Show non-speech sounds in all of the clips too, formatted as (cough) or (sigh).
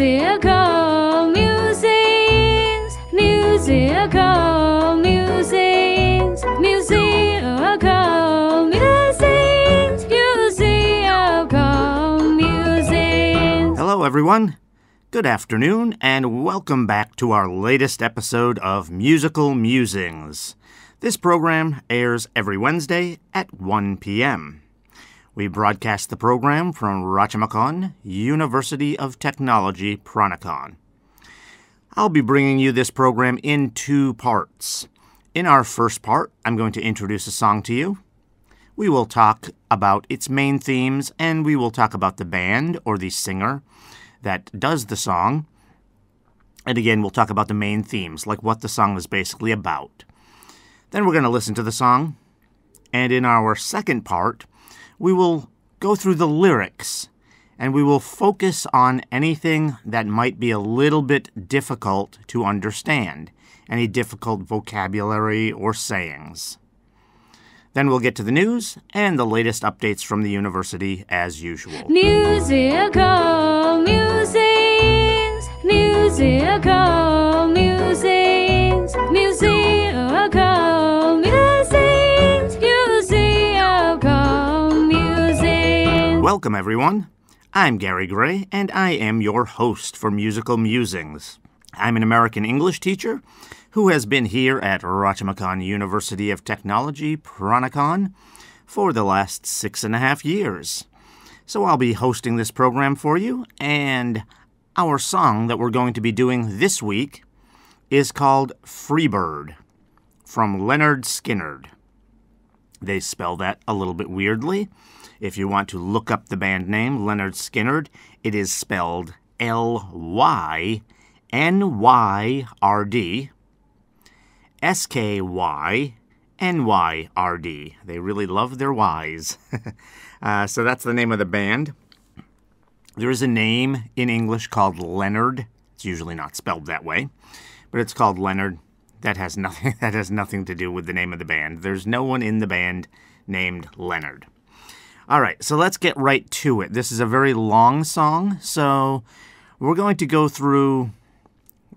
Musical musings, musical musings, musical musings, musical musings. Hello, everyone. Good afternoon, and welcome back to our latest episode of Musical Musings. This program airs every Wednesday at 1 p.m. We broadcast the program from Rajamangala, University of Technology, Phra Nakhon. I'll be bringing you this program in two parts. In our first part, I'm going to introduce a song to you. We will talk about its main themes, and we will talk about the band or the singer that does the song. And again, we'll talk about the main themes, like what the song is basically about. Then we're going to listen to the song. And in our second part, we will go through the lyrics and we will focus on anything that might be a little bit difficult to understand, any difficult vocabulary or sayings. Then we'll get to the news and the latest updates from the university as usual. Musical musings, musical Welcome, everyone. I'm Gary Gray, and I am your host for Musical Musings. I'm an American English teacher who has been here at Rajamangala University of Technology, Phra Nakhon, for the last six and a half years. So I'll be hosting this program for you, and our song that we're going to be doing this week is called Freebird from Lynyrd Skynyrd. They spell that a little bit weirdly. If you want to look up the band name, Lynyrd Skynyrd, it is spelled L Y N Y R D S K Y N Y R D. They really love their Y's. (laughs) uh, so that's the name of the band. There is a name in English called Leonard. It's usually not spelled that way, but it's called Leonard. That has (laughs) nothing. That has nothing to do with the name of the band. There's no one in the band named Leonard. All right, so let's get right to it. This is a very long song, so we're going to go through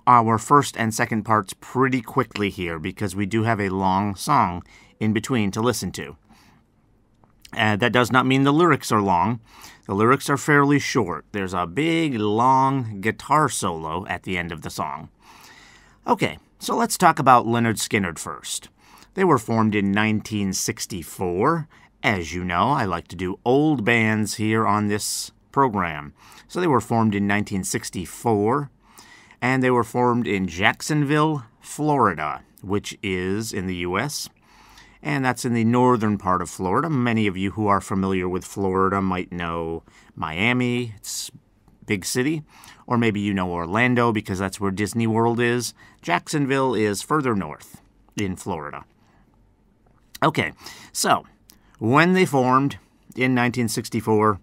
our first and second parts pretty quickly here because we do have a long song in between to listen to. Uh, that does not mean the lyrics are long. The lyrics are fairly short. There's a big, long guitar solo at the end of the song. Okay, so let's talk about Lynyrd Skynyrd first. They were formed in 1964. As you know, I like to do old bands here on this program. So they were formed in 1964, and they were formed in Jacksonville, Florida, which is in the U.S and that's in the northern part of Florida. Many of you who are familiar with Florida might know Miami, it's big city, or maybe you know Orlando because that's where Disney World is. Jacksonville is further north in Florida. Okay, so when they formed in 1964,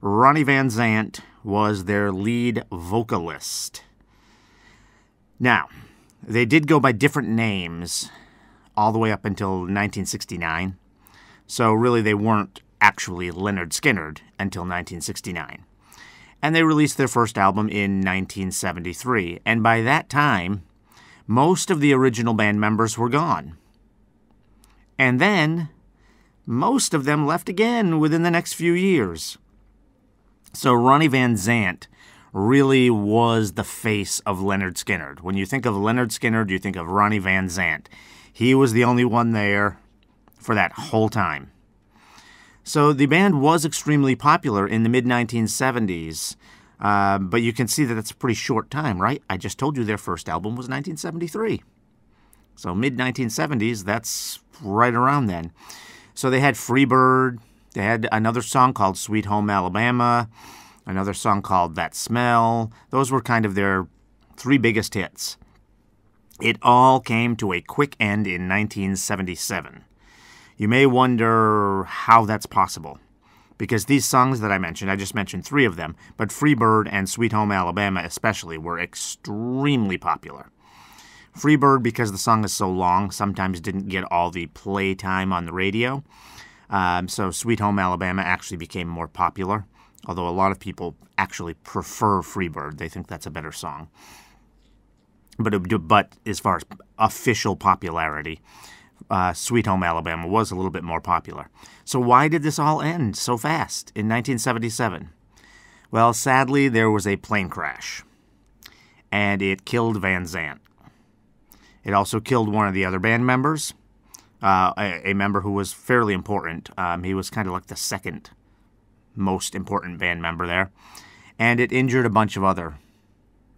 Ronnie Van Zant was their lead vocalist. Now, they did go by different names all the way up until 1969. So really, they weren't actually Lynyrd Skynyrd until 1969. And they released their first album in 1973. And by that time, most of the original band members were gone. And then, most of them left again within the next few years. So Ronnie Van Zant really was the face of Lynyrd Skynyrd. When you think of Lynyrd Skynyrd, you think of Ronnie Van Zant. He was the only one there for that whole time. So the band was extremely popular in the mid 1970s, uh, but you can see that that's a pretty short time, right? I just told you their first album was 1973. So mid 1970s, that's right around then. So they had Freebird, they had another song called Sweet Home Alabama, another song called That Smell. Those were kind of their three biggest hits. It all came to a quick end in 1977. You may wonder how that's possible. Because these songs that I mentioned, I just mentioned three of them, but Freebird and Sweet Home Alabama especially were extremely popular. Freebird, because the song is so long, sometimes didn't get all the play time on the radio. Um, so Sweet Home Alabama actually became more popular. although a lot of people actually prefer Freebird. They think that's a better song. But, but as far as official popularity, uh, Sweet Home Alabama was a little bit more popular. So, why did this all end so fast in 1977? Well, sadly, there was a plane crash, and it killed Van Zant. It also killed one of the other band members, uh, a, a member who was fairly important. Um, he was kind of like the second most important band member there. And it injured a bunch of other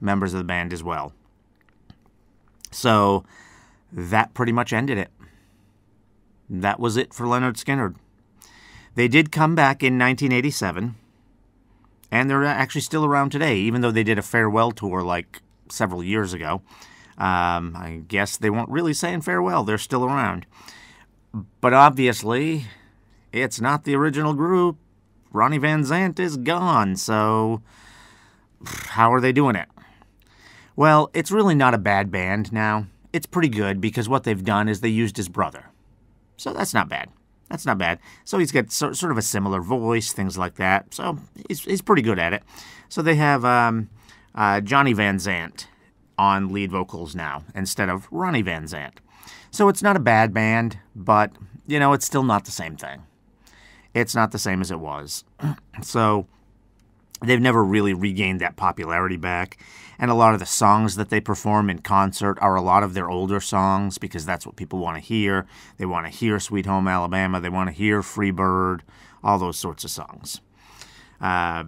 members of the band as well. So that pretty much ended it. That was it for Lynyrd Skynyrd. They did come back in 1987, and they're actually still around today, even though they did a farewell tour like several years ago. Um, I guess they weren't really saying farewell, they're still around. But obviously, it's not the original group. Ronnie Van Zant is gone, so how are they doing it? Well, it's really not a bad band now. It's pretty good because what they've done is they used his brother. So that's not bad. That's not bad. So he's got so, sort of a similar voice, things like that. So he's, he's pretty good at it. So they have um, uh, Johnny Van Zant on lead vocals now instead of Ronnie Van Zant. So it's not a bad band, but, you know, it's still not the same thing. It's not the same as it was. (clears throat) so they've never really regained that popularity back. And a lot of the songs that they perform in concert are a lot of their older songs because that's what people want to hear. They want to hear Sweet Home Alabama, they want to hear Free Bird, all those sorts of songs. Uh,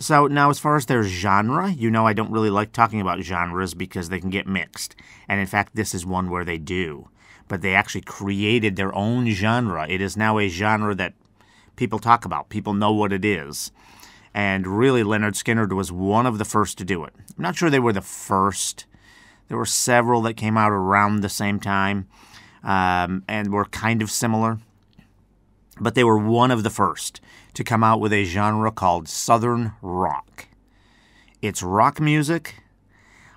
so now, as far as their genre, you know, I don't really like talking about genres because they can get mixed. And in fact, this is one where they do. But they actually created their own genre. It is now a genre that people talk about, people know what it is. And really, Lynyrd Skynyrd was one of the first to do it. I'm not sure they were the first. There were several that came out around the same time um, and were kind of similar. But they were one of the first to come out with a genre called Southern Rock. It's rock music,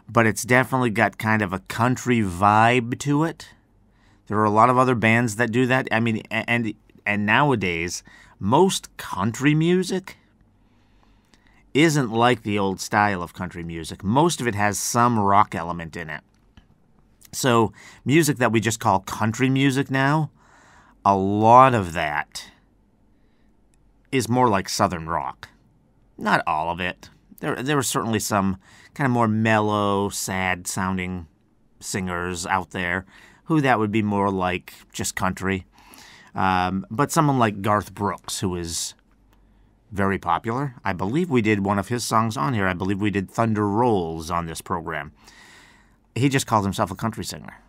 but it's definitely got kind of a country vibe to it. There are a lot of other bands that do that. I mean, and and nowadays, most country music isn't like the old style of country music. Most of it has some rock element in it. So, music that we just call country music now, a lot of that is more like southern rock. Not all of it. There there were certainly some kind of more mellow, sad sounding singers out there who that would be more like just country. Um, but someone like Garth Brooks, who is very popular. I believe we did one of his songs on here. I believe we did Thunder Rolls on this program. He just calls himself a country singer.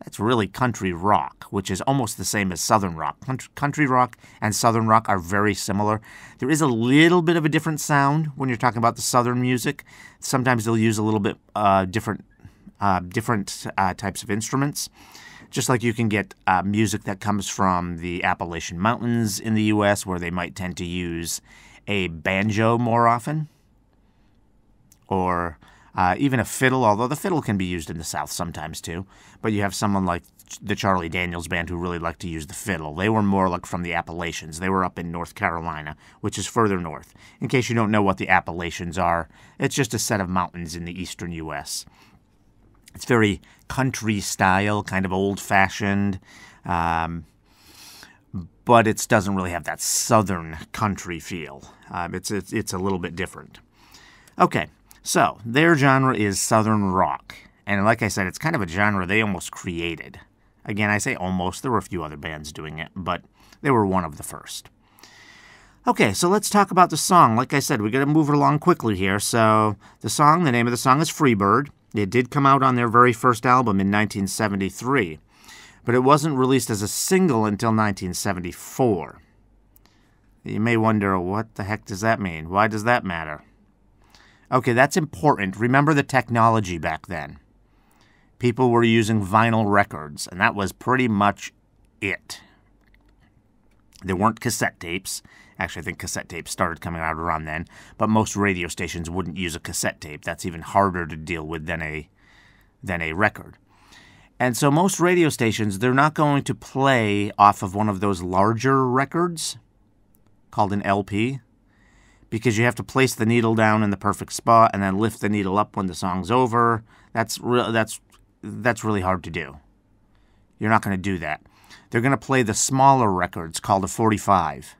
That's really country rock, which is almost the same as southern rock. Country- rock and southern rock are very similar. There is a little bit of a different sound when you're talking about the southern music. Sometimes they'll use a little bit uh, different, uh, different uh, types of instruments just like you can get uh, music that comes from the Appalachian Mountains in the U.S., where they might tend to use a banjo more often, or uh, even a fiddle, although the fiddle can be used in the South sometimes too. But you have someone like the Charlie Daniels Band who really liked to use the fiddle. They were more like from the Appalachians. They were up in North Carolina, which is further north. In case you don't know what the Appalachians are, it's just a set of mountains in the eastern U.S. It's very country style, kind of old fashioned, um, but it doesn't really have that southern country feel. Um, it's, it's, it's a little bit different. Okay, so their genre is southern rock. And like I said, it's kind of a genre they almost created. Again, I say almost, there were a few other bands doing it, but they were one of the first. Okay, so let's talk about the song. Like I said, we got to move it along quickly here. So, the song, the name of the song is Freebird. It did come out on their very first album in 1973, but it wasn't released as a single until 1974. You may wonder, what the heck does that mean? Why does that matter? Okay, that's important. Remember the technology back then. People were using vinyl records, and that was pretty much it. There weren't cassette tapes. Actually, I think cassette tapes started coming out around then, but most radio stations wouldn't use a cassette tape. That's even harder to deal with than a than a record. And so most radio stations, they're not going to play off of one of those larger records called an LP. Because you have to place the needle down in the perfect spot and then lift the needle up when the song's over. That's re- that's that's really hard to do. You're not going to do that. They're going to play the smaller records called a 45.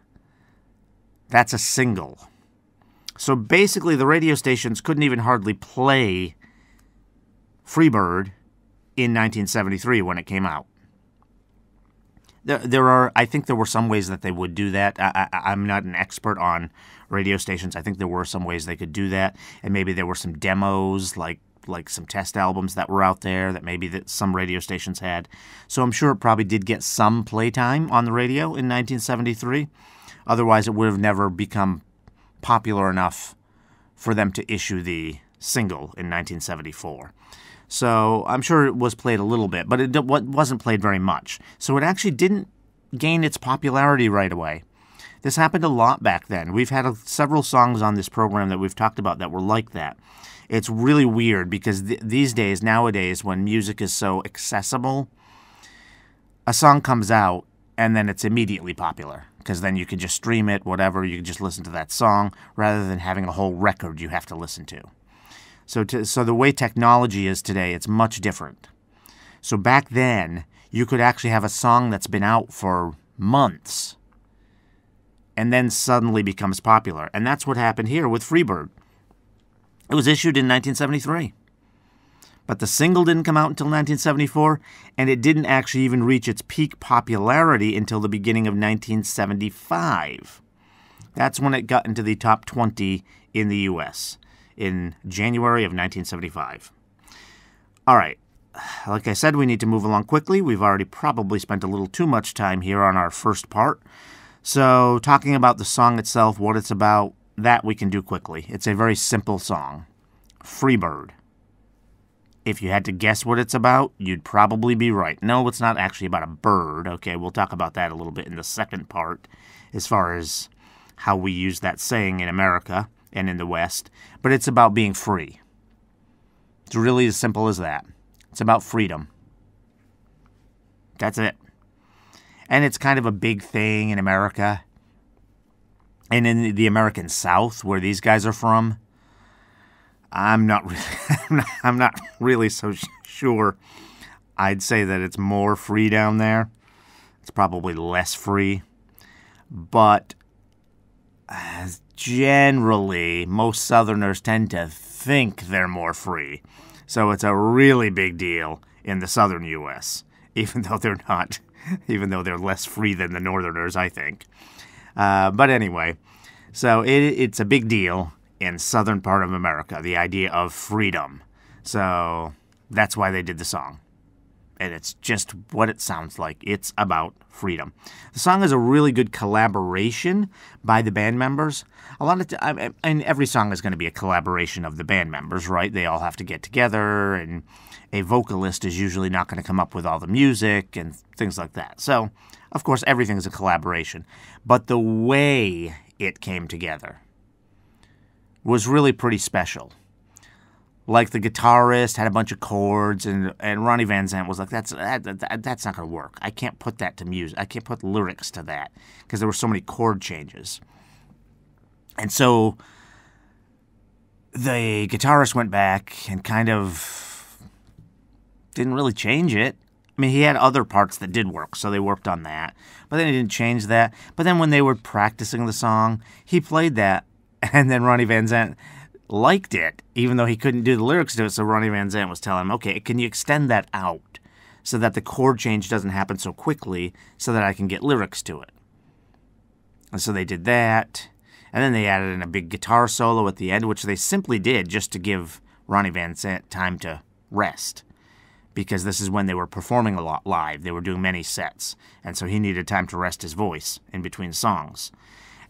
That's a single. So basically, the radio stations couldn't even hardly play Freebird in 1973 when it came out. There, there are, I think there were some ways that they would do that. I, I, I'm not an expert on radio stations. I think there were some ways they could do that, and maybe there were some demos, like like some test albums that were out there that maybe that some radio stations had. So I'm sure it probably did get some playtime on the radio in 1973. Otherwise, it would have never become popular enough for them to issue the single in 1974. So I'm sure it was played a little bit, but it wasn't played very much. So it actually didn't gain its popularity right away. This happened a lot back then. We've had a, several songs on this program that we've talked about that were like that. It's really weird because th- these days, nowadays, when music is so accessible, a song comes out and then it's immediately popular because then you can just stream it, whatever. You can just listen to that song rather than having a whole record you have to listen to. So, to, so the way technology is today, it's much different. So back then, you could actually have a song that's been out for months and then suddenly becomes popular. And that's what happened here with Freebird. It was issued in 1973. But the single didn't come out until 1974, and it didn't actually even reach its peak popularity until the beginning of 1975. That's when it got into the top 20 in the US in January of 1975. All right. Like I said, we need to move along quickly. We've already probably spent a little too much time here on our first part. So, talking about the song itself, what it's about, that we can do quickly. It's a very simple song Freebird. If you had to guess what it's about, you'd probably be right. No, it's not actually about a bird. Okay, we'll talk about that a little bit in the second part as far as how we use that saying in America and in the West. But it's about being free. It's really as simple as that. It's about freedom. That's it. And it's kind of a big thing in America and in the American South, where these guys are from. I'm not really, (laughs) I'm not, really so sure. I'd say that it's more free down there. It's probably less free, but uh, generally, most Southerners tend to think they're more free. So it's a really big deal in the Southern U.S., (laughs) even though they're not, (laughs) even though they're less free than the Northerners, I think. Uh, but anyway, so it, it's a big deal in southern part of America, the idea of freedom. So that's why they did the song. And it's just what it sounds like. It's about freedom. The song is a really good collaboration by the band members. A lot of, t- and every song is going to be a collaboration of the band members, right? They all have to get together, and a vocalist is usually not going to come up with all the music and things like that. So, of course, everything is a collaboration. But the way it came together was really pretty special. Like the guitarist had a bunch of chords, and, and Ronnie Van Zant was like, "That's that, that, that's not going to work. I can't put that to music. I can't put lyrics to that because there were so many chord changes." And so the guitarist went back and kind of didn't really change it. I mean, he had other parts that did work, so they worked on that. But then he didn't change that. But then when they were practicing the song, he played that, (laughs) and then Ronnie Van Zant liked it, even though he couldn't do the lyrics to it. So Ronnie Van Zant was telling him, okay, can you extend that out so that the chord change doesn't happen so quickly so that I can get lyrics to it? And so they did that. And then they added in a big guitar solo at the end, which they simply did just to give Ronnie Van Zant time to rest. Because this is when they were performing a lot live. They were doing many sets. And so he needed time to rest his voice in between songs.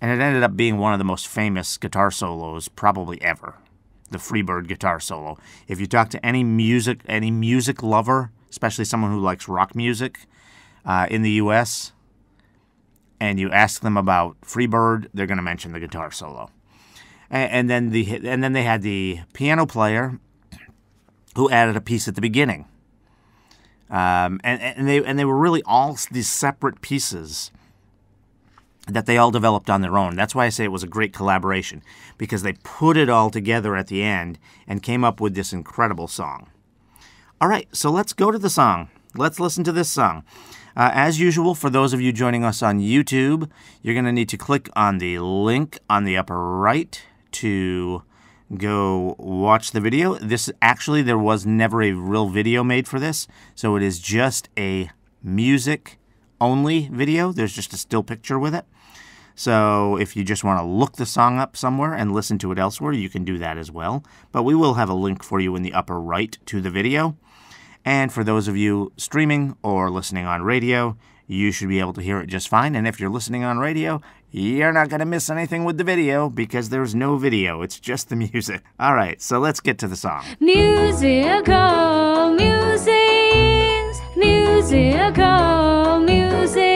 And it ended up being one of the most famous guitar solos probably ever. The Freebird guitar solo. If you talk to any music any music lover, especially someone who likes rock music uh, in the US, and you ask them about Freebird, they're going to mention the guitar solo. And, and then the and then they had the piano player who added a piece at the beginning. Um, and, and they and they were really all these separate pieces that they all developed on their own. That's why I say it was a great collaboration because they put it all together at the end and came up with this incredible song. All right, so let's go to the song. Let's listen to this song. Uh, as usual, for those of you joining us on YouTube, you're going to need to click on the link on the upper right to go watch the video. This actually, there was never a real video made for this, so it is just a music only video. There's just a still picture with it. So if you just want to look the song up somewhere and listen to it elsewhere, you can do that as well. But we will have a link for you in the upper right to the video. And for those of you streaming or listening on radio, you should be able to hear it just fine. And if you're listening on radio, you're not going to miss anything with the video because there's no video. It's just the (laughs) music. All right, so let's get to the song. Musical musings, oh, musical musings, oh,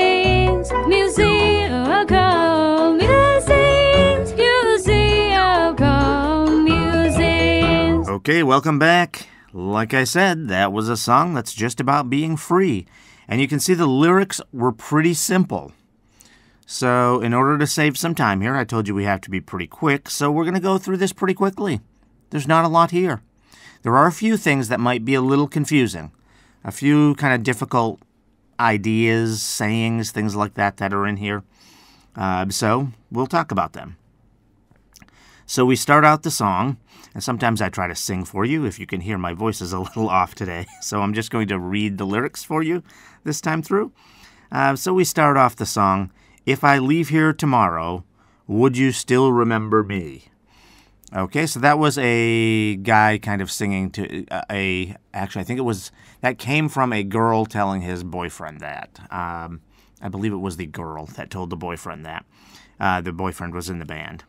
Okay, welcome back. Like I said, that was a song that's just about being free. And you can see the lyrics were pretty simple. So, in order to save some time here, I told you we have to be pretty quick, so we're going to go through this pretty quickly. There's not a lot here. There are a few things that might be a little confusing, a few kind of difficult ideas, sayings, things like that that are in here. Uh, so, we'll talk about them. So, we start out the song, and sometimes I try to sing for you if you can hear my voice is a (laughs) little off today. So, I'm just going to read the lyrics for you this time through. Uh, so, we start off the song If I leave here tomorrow, would you still remember me? Okay, so that was a guy kind of singing to uh, a. Actually, I think it was that came from a girl telling his boyfriend that. Um, I believe it was the girl that told the boyfriend that. Uh, the boyfriend was in the band.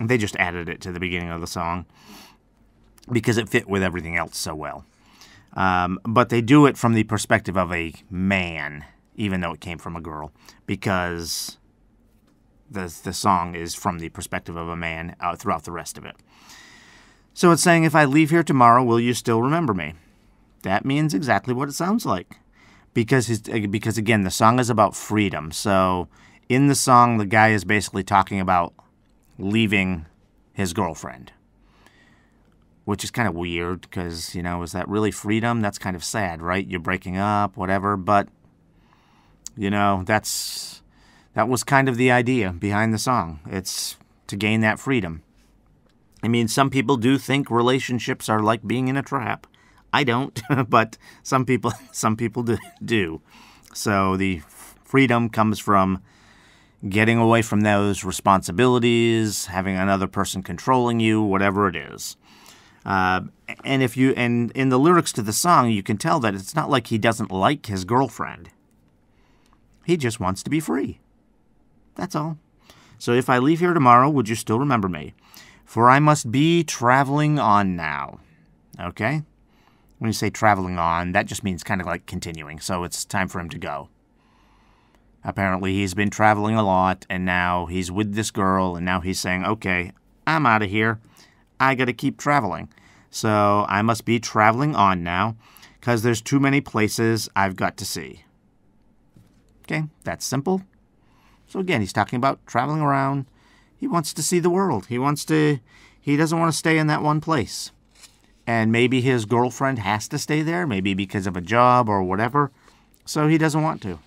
They just added it to the beginning of the song because it fit with everything else so well. Um, but they do it from the perspective of a man, even though it came from a girl, because the the song is from the perspective of a man uh, throughout the rest of it. So it's saying, if I leave here tomorrow, will you still remember me? That means exactly what it sounds like, because his, because again, the song is about freedom. So in the song, the guy is basically talking about leaving his girlfriend, which is kind of weird because you know, is that really freedom? That's kind of sad, right? You're breaking up, whatever, but you know, that's that was kind of the idea behind the song. It's to gain that freedom. I mean, some people do think relationships are like being in a trap. I don't, (laughs) but some people (laughs) some people do, do. So the freedom comes from getting away from those responsibilities, having another person controlling you, whatever it is. Uh, and if you and in the lyrics to the song, you can tell that it's not like he doesn't like his girlfriend. He just wants to be free. That's all. So if I leave here tomorrow, would you still remember me? For I must be traveling on now. Okay? When you say traveling on, that just means kind of like continuing. So it's time for him to go. Apparently, he's been traveling a lot, and now he's with this girl, and now he's saying, okay, I'm out of here. I got to keep traveling. So I must be traveling on now because there's too many places I've got to see. Okay, that's simple. So again, he's talking about traveling around. He wants to see the world. He wants to, he doesn't want to stay in that one place. And maybe his girlfriend has to stay there, maybe because of a job or whatever. So he doesn't want to.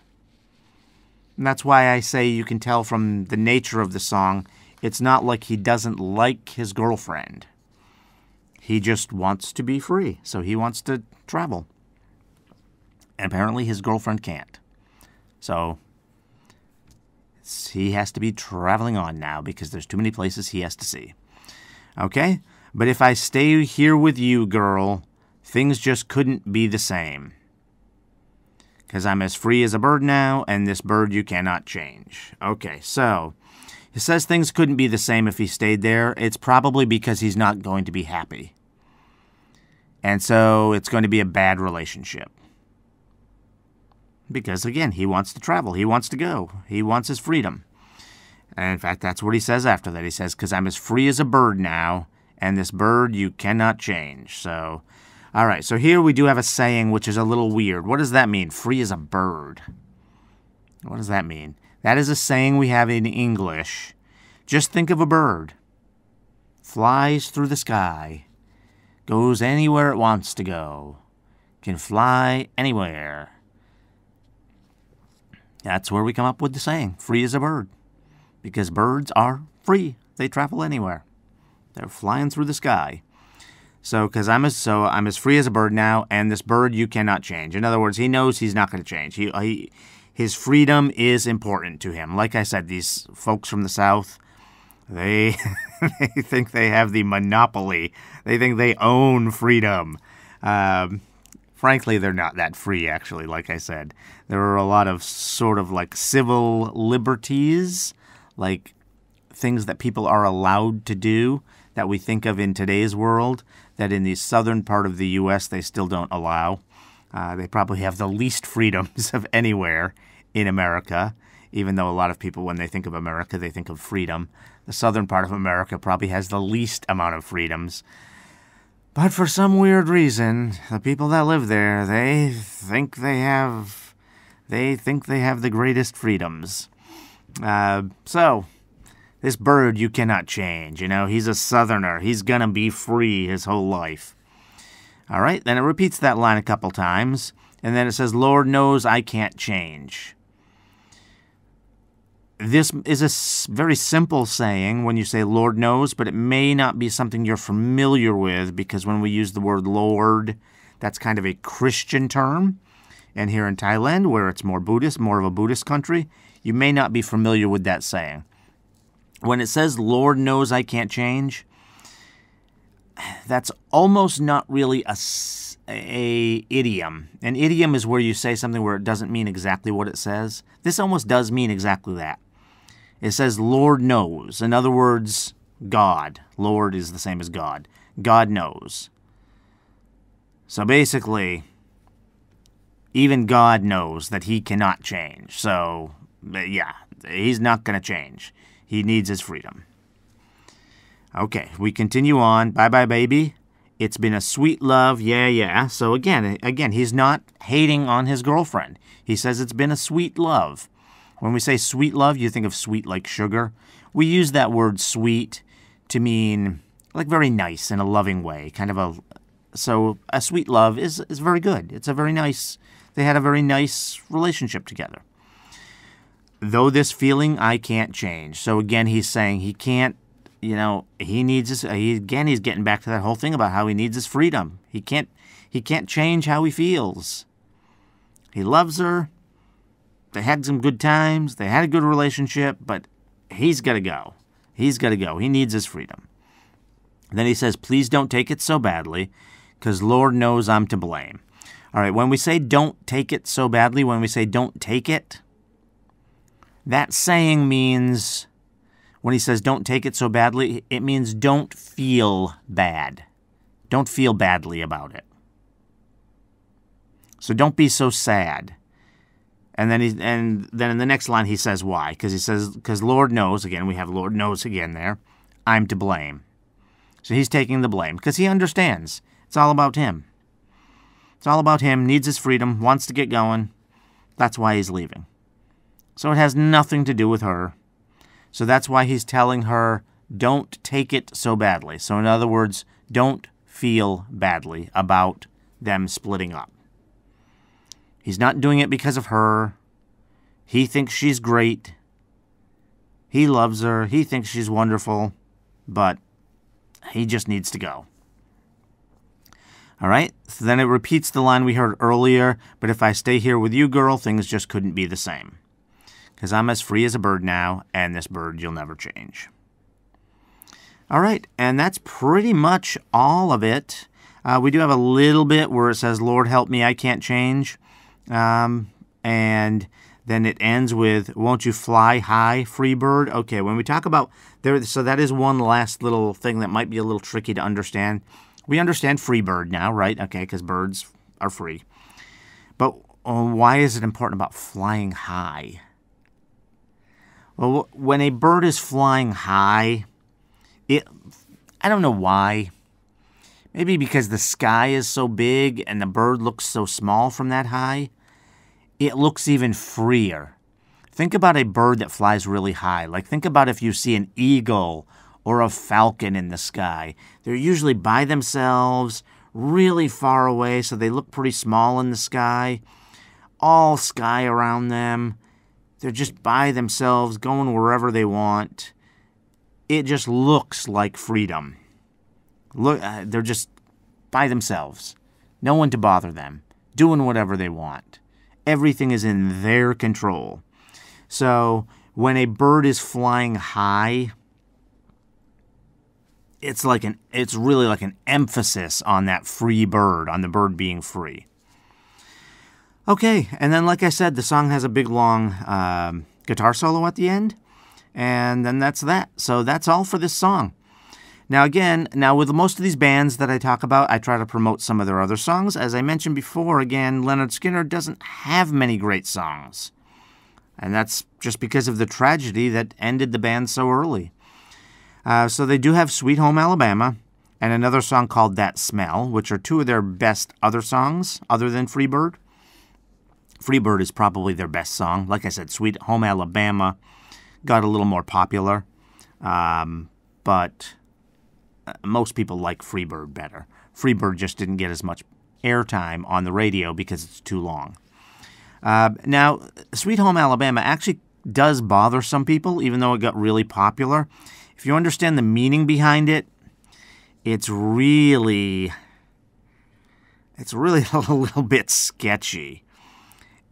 And that's why I say you can tell from the nature of the song, it's not like he doesn't like his girlfriend. He just wants to be free, so he wants to travel. And apparently his girlfriend can't. So he has to be traveling on now because there's too many places he has to see. Okay? But if I stay here with you, girl, things just couldn't be the same because I'm as free as a bird now, and this bird you cannot change. Okay, so he says things couldn't be the same if he stayed there. It's probably because he's not going to be happy. And so it's going to be a bad relationship. Because again, he wants to travel, he wants to go, he wants his freedom. And in fact, that's what he says after that. He says, Because I'm as free as a bird now, and this bird you cannot change. So all right, so here we do have a saying which is a little weird. What does that mean? Free as a bird. What does that mean? That is a saying we have in English. Just think of a bird. Flies through the sky. Goes anywhere it wants to go. Can fly anywhere. That's where we come up with the saying, free as a bird. Because birds are free. They travel anywhere. They're flying through the sky. So, because I'm as so I'm as free as a bird now, and this bird you cannot change. In other words, he knows he's not going to change. He, he his freedom is important to him. Like I said, these folks from the South, they (laughs) they think they have the monopoly. They think they own freedom. Um, frankly, they're not that free, actually. Like I said, there are a lot of sort of like civil liberties, like things that people are allowed to do that we think of in today's world that in the southern part of the U.S. they still don't allow. Uh, they probably have the least (laughs) freedoms of anywhere in America, even though a lot of people, when they think of America, they think of freedom. The southern part of America probably has the least amount of freedoms. But for some weird reason, the people that live there, they think they have, they think they have the greatest freedoms. Uh, so, this bird you cannot change. You know, he's a southerner. He's gonna be free his whole life. All right, then it repeats that line a couple times, and then it says, Lord knows I can't change. This is a very simple saying when you say Lord knows, but it may not be something you're familiar with because when we use the word Lord, that's kind of a Christian term. And here in Thailand, where it's more Buddhist, more of a Buddhist country, you may not be familiar with that saying. When it says Lord knows I can't change, that's almost not really a, a idiom. An idiom is where you say something where it doesn't mean exactly what it says. This almost does mean exactly that. It says Lord knows. In other words, God. Lord is the same as God. God knows. So basically, even God knows that he cannot change. So, uh, yeah, he's not going to change. He needs his freedom. Okay, we continue on. Bye bye, baby. It's been a sweet love. Yeah, yeah. So again, again, he's not hating on his girlfriend. He says it's been a sweet love. When we say sweet love, you think of sweet like sugar. We use that word sweet to mean like very nice in a loving way, kind of a so a sweet love is is very good. It's a very nice they had a very nice relationship together. Though this feeling I can't change. So again, he's saying he can't you know, he needs his. He, again, he's getting back to that whole thing about how he needs his freedom. He can't. He can't change how he feels. He loves her. They had some good times. They had a good relationship, but he's got to go. He's got to go. He needs his freedom. then he says, "Please don't take it so badly, because Lord knows I'm to blame." All right. When we say "don't take it so badly," when we say "don't take it," that saying means when he says don't take it so badly, it means don't feel bad. Don't feel badly about it. So don't be so sad. And then he and then in the next line he says why? Because he says because Lord knows again we have Lord knows again there. I'm to blame. So he's taking the blame because he understands. It's all about him. It's all about him, needs his freedom, wants to get going. That's why he's leaving. So it has nothing to do with her. So that's why he's telling her, don't take it so badly. So, in other words, don't feel badly about them splitting up. He's not doing it because of her. He thinks she's great. He loves her. He thinks she's wonderful. But he just needs to go. All right? So then it repeats the line we heard earlier. But if I stay here with you, girl, things just couldn't be the same because I'm as free as a bird now, and this bird you'll never change. All right, and that's pretty much all of it. Uh, we do have a little bit where it says, Lord help me, I can't change. Um, and then it ends with, Won't you fly high, free bird? Okay, when we talk about there, so that is one last little thing that might be a little tricky to understand. We understand free bird now, right? Okay, because birds are free. But uh, why is it important about flying high? Well, when a bird is flying high, it I don't know why. Maybe because the sky is so big and the bird looks so small from that high, it looks even freer. Think about a bird that flies really high. Like, think about if you see an eagle or a falcon in the sky. They're usually by themselves, really far away, so they look pretty small in the sky. All sky around them. They're just by themselves, going wherever they want. It just looks like freedom. Look, uh, they're just by themselves. No one to bother them, doing whatever they want. Everything is in their control. So when a bird is flying high, it's like an it's really like an emphasis on that free bird, on the bird being free. Okay, and then like I said, the song has a big long um, guitar solo at the end, and then that's that. So that's all for this song. Now, again, now with most of these bands that I talk about, I try to promote some of their other songs. As I mentioned before, again, Lynyrd Skynyrd doesn't have many great songs. And that's just because of the tragedy that ended the band so early. Uh, so they do have Sweet Home Alabama and another song called That Smell, which are two of their best other songs other than Freebird. Freebird is probably their best song. Like I said, Sweet Home Alabama got a little more popular, um, but uh, most people like Freebird better. Freebird just didn't get as much airtime on the radio because it's too long. Uh, now, Sweet Home Alabama actually does bother some people, even though it got really popular. If you understand the meaning behind it, it's really it's really (laughs) a little bit sketchy.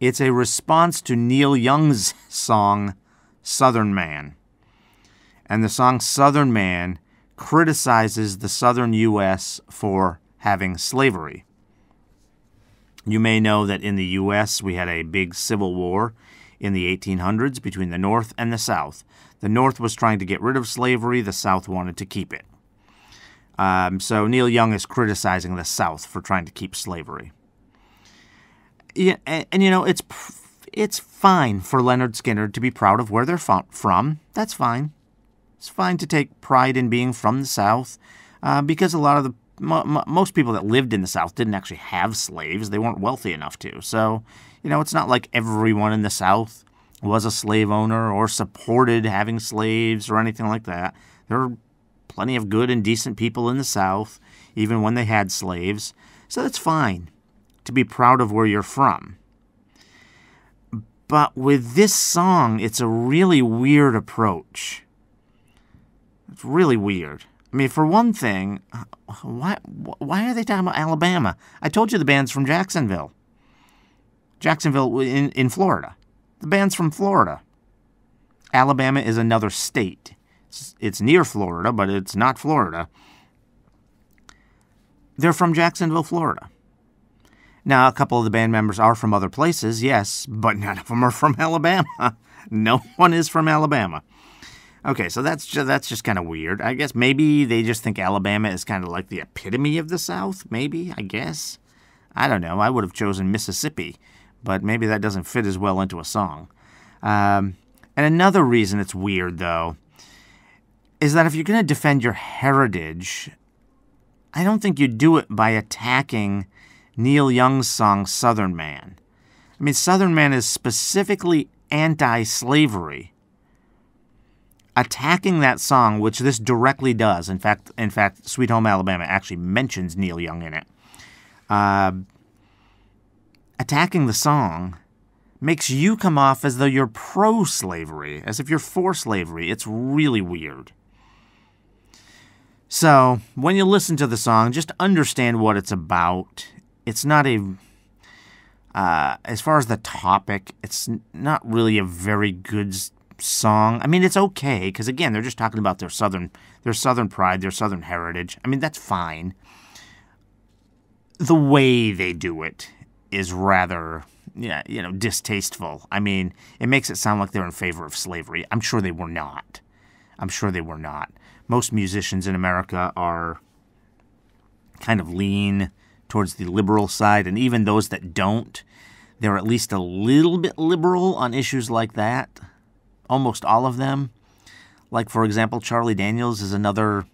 It's a response to Neil Young's song Southern Man. And the song Southern Man criticizes the southern U.S. for having slavery. You may know that in the U.S., we had a big civil war in the 1800s between the North and the South. The North was trying to get rid of slavery, the South wanted to keep it. Um, so Neil Young is criticizing the South for trying to keep slavery. Yeah, and, and you know, it's it's fine for Lynyrd Skynyrd to be proud of where they're from. That's fine. It's fine to take pride in being from the South uh, because a lot of the most people that lived in the South didn't actually have slaves. They weren't wealthy enough to. So, you know, it's not like everyone in the South was a slave owner or supported having slaves or anything like that. There were plenty of good and decent people in the South, even when they had slaves. So that's fine to be proud of where you're from. But with this song, it's a really weird approach. It's really weird. I mean, for one thing, why why are they talking about Alabama? I told you the band's from Jacksonville. Jacksonville in, in Florida. The band's from Florida. Alabama is another state. It's, it's near Florida, but it's not Florida. They're from Jacksonville, Florida. Now, a couple of the band members are from other places, yes, but none of them are from (laughs) Alabama. no one is from Alabama. Okay, so that's just, that's just kind of weird. I guess maybe they just think Alabama is kind of like the epitome of the South. Maybe I guess. I don't know. I would have chosen Mississippi, but maybe that doesn't fit as well into a song. Um, and another reason it's weird, though, is that if you're going to defend your heritage, I don't think you do it by attacking Neil Young's song Southern Man. I mean, Southern Man is specifically anti slavery attacking that song, which this directly does. In fact, in fact, Sweet Home Alabama actually mentions Neil Young in it. Uh, attacking the song makes you come off as though you're pro-slavery, as if you're for slavery. It's really weird. So, when you listen to the song, just understand what it's about. It's not a uh, as far as the topic, it's not really a very good song. I mean, it's okay because again, they're just talking about their southern, their southern pride, their southern heritage. I mean, that's fine. The way they do it is rather, yeah, you know, distasteful. I mean, it makes it sound like they're in favor of slavery. I'm sure they were not. I'm sure they were not. Most musicians in America are kind of lean towards the liberal side, and even those that don't, they're at least a little bit liberal on issues like that almost all of them. Like, for example, Charlie Daniels is another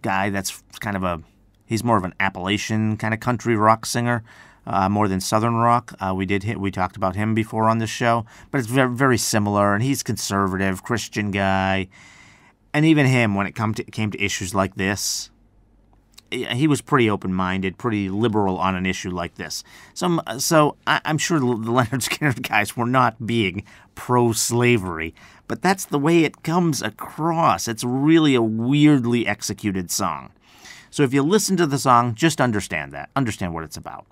guy that's kind of a. He's more of an Appalachian kind of country rock singer. Uh, more than Southern rock. Uh, we did hit, we talked about him before on the show, but it's very, very similar. And he's conservative, Christian guy, and even him when it come to, came to issues like this, he was pretty open-minded, pretty liberal on an issue like this. So, uh, so I, am sure the (laughs) Lynyrd Skynyrd guys were not being pro-slavery, but that's the way it comes across. It's really a weirdly executed song. So if you listen to the song, just understand that. Understand what it's about.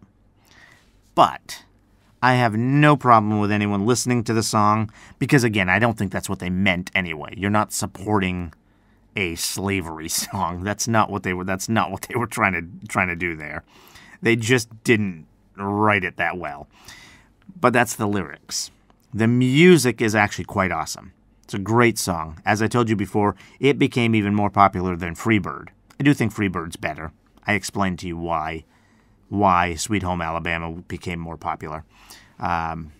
But I have no problem with anyone listening to the song because, again, I don't think that's what they meant anyway. You're not supporting a slavery (laughs) song. That's not what they were. That's not what they were trying to trying to do there. They just didn't write it that well. But that's the lyrics. The music is actually quite awesome. It's a great song. As I told you before, it became even more popular than Freebird. I do think Freebird's better. I explained to you why why Sweet Home Alabama became more popular. Um,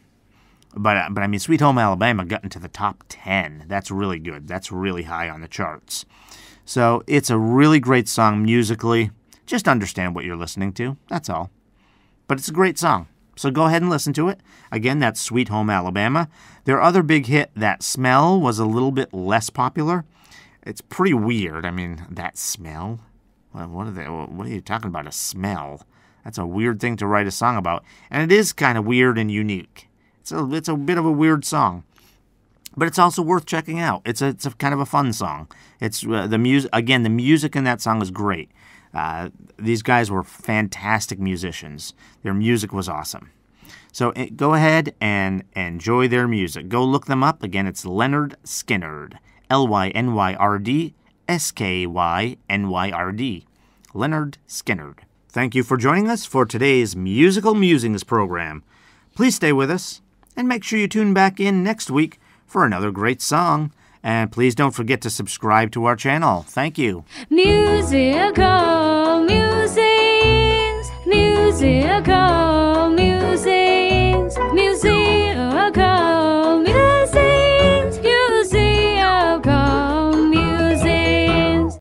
but uh, but I mean, Sweet Home Alabama got into the top ten. That's really good. That's really high on the charts. So it's a really great song musically. Just understand what you're listening to. That's all. But it's a great song. So go ahead and listen to it. Again, that's Sweet Home Alabama. Their other big hit, That Smell, was a little bit less popular. It's pretty weird. I mean, that smell? What are they? What are you talking about? A smell? That's a weird thing to write a song about, and it is kind of weird and unique. It's a, it's a bit of a weird song, but it's also worth checking out. It's a, it's a kind of a fun song. It's uh, the music again. The music in that song is great. Uh, these guys were fantastic musicians. Their music was awesome. So uh, go ahead and enjoy their music. Go look them up. Again, it's Lynyrd Skynyrd. L Y N Y R D S K Y N Y R D. Lynyrd Skynyrd. Thank you for joining us for today's Musical Musings program. Please stay with us and make sure you tune back in next week for another great song. And please don't forget to subscribe to our channel. Thank you. Musical musings, musical.